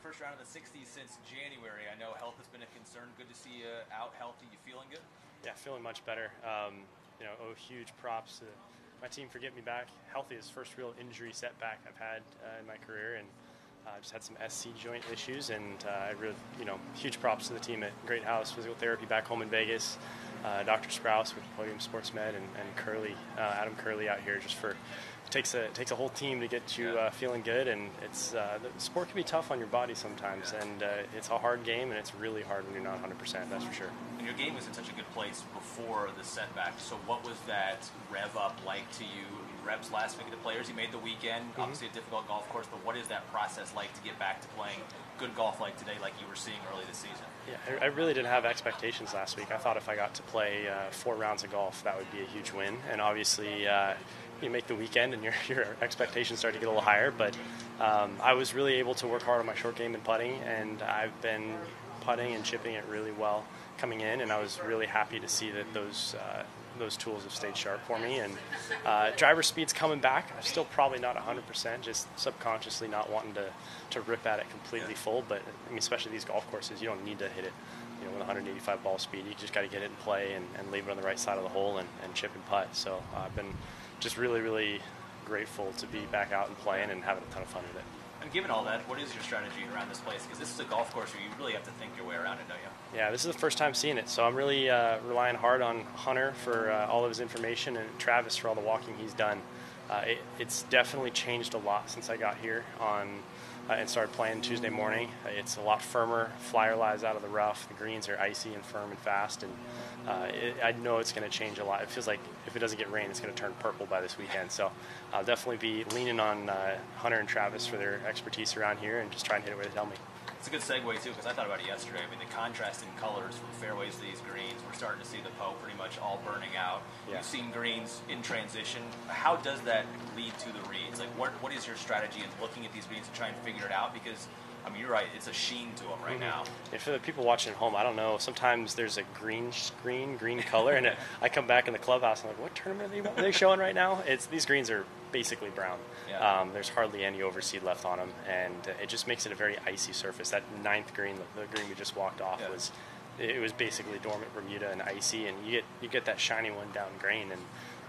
first round of the 60s since January. I know health has been a concern. Good to see you out healthy. You feeling good? Yeah, feeling much better. Um, you know, oh, huge props to my team for getting me back healthy. Is first real injury setback I've had uh, in my career, and uh, just had some SC joint issues. And uh, I really, you know, huge props to the team at Great House Physical Therapy back home in Vegas. Uh, Dr. Sprouse with Podium Sports Med and, and Curly, uh, Adam Curly out here just for takes a takes a whole team to get you uh, feeling good, and it's uh, the sport can be tough on your body sometimes, and uh, it's a hard game, and it's really hard when you're not 100. percent That's for sure. And your game was in such a good place before the setback. So what was that rev up like to you? Reps last week of the players. You made the weekend, mm-hmm. obviously a difficult golf course, but what is that process like to get back to playing good golf like today, like you were seeing early this season? Yeah, I, really didn't have expectations last week. I thought if I got to play uh, four rounds of golf, that would be a huge win, and obviously uh, you make the weekend and your, your expectations start to get a little higher. But um, I was really able to work hard on my short game and putting, and I've been putting and chipping it really well coming in, and I was really happy to see that those uh, those tools have stayed sharp for me. And uh, driver speed's coming back. I'm still probably not 100%, just subconsciously not wanting to, to rip at it completely full. But I mean, especially these golf courses, you don't need to hit it you know, with 185 ball speed. You just got to get it in play and, and, leave it on the right side of the hole and, and chip and putt. So uh, I've been just really, really grateful to be back out and playing and having a ton of fun with it. And given all that, what is your strategy around this place? Because this is a golf course where you really have to think your way around it, don't you? Yeah, this is the first time seeing it, so I'm really uh, relying hard on Hunter for uh, all of his information and Travis for all the walking he's done. Uh, it, it's definitely changed a lot since I got here on uh, and started playing Tuesday morning. It's a lot firmer. Flyer lies out of the rough. The greens are icy and firm and fast, and uh, it, I know it's going to change a lot. It feels like if it doesn't get rain, it's going to turn purple by this weekend. So I'll definitely be leaning on uh, Hunter and Travis for their expertise around here and just try and hit it where they tell me. It's a good segue too because I thought about it yesterday. I mean, the contrast in colors from fairways to these greens, we're starting to see the Poa pretty much all burning out. Yeah. You've seen greens in transition. How does that lead to the reads? Like, what what is your strategy in looking at these greens and trying to figure it out? Because I mean, you're right. It's a sheen to them right mm-hmm. now. And for the people watching at home, I don't know. Sometimes there's a green screen, green color, and it, I come back in the clubhouse. and I'm like, what tournament are they, are they showing right now? It's these greens are basically brown. Yeah. Um, there's hardly any overseed left on them, and it just makes it a very icy surface. That ninth green, the, the green we just walked off, yeah. was it was basically dormant Bermuda and icy, and you get you get that shiny one down grain and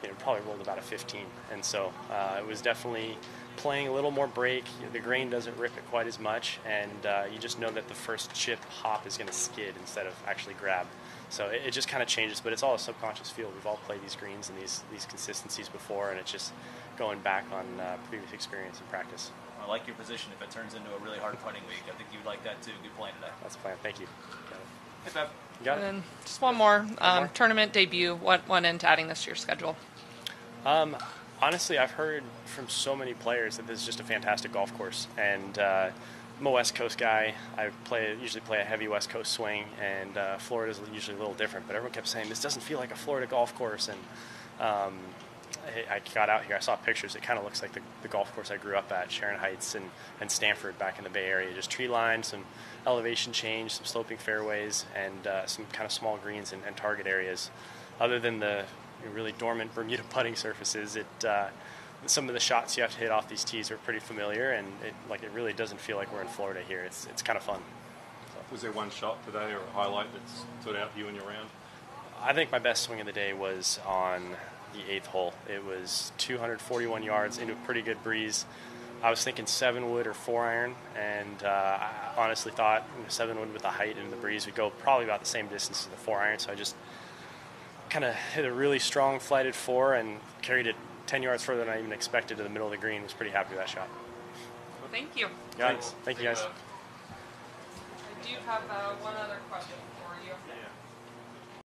you know probably rolled about a 15, and so uh, it was definitely playing a little more break. The grain doesn't rip it quite as much, and uh, you just know that the first chip hop is going to skid instead of actually grab. So it, it just kind of changes, but it's all a subconscious feel. We've all played these greens and these these consistencies before, and it's just going back on uh, previous experience and practice. I like your position. If it turns into a really hard putting week, I think you'd like that too. Good playing today. That's the plan. Thank you. Hey, Bev. Got and it. just one more, um, more? tournament debut. What went into adding this to your schedule? Um, honestly, I've heard from so many players that this is just a fantastic golf course, and uh, I'm a West Coast guy. I play usually play a heavy West Coast swing, and uh, Florida is usually a little different. But everyone kept saying this doesn't feel like a Florida golf course, and um, I, I, got out here. I saw pictures. It kind of looks like the, the, golf course I grew up at, Sharon Heights and, and Stanford, back in the Bay Area. Just tree lines, some elevation change, some sloping fairways, and uh, some kind of small greens and, and target areas. Other than the really dormant Bermuda putting surfaces, it uh, some of the shots you have to hit off these tees are pretty familiar, and it, like it really doesn't feel like we're in Florida here. It's it's kind of fun. So. Was there one shot today or a highlight that stood out to you in your round? I think my best swing of the day was on the eighth hole. It was 241 yards into a pretty good breeze. I was thinking seven wood or four iron, and uh, I honestly thought you know, seven wood with the height and the breeze would go probably about the same distance as the four iron. So I just kind of hit a really strong flighted four and carried it 10 yards further than I even expected to the middle of the green. Was pretty happy with that shot. Well, Thank you. Guys, thank you guys. I do have uh, one other question for you. Yeah.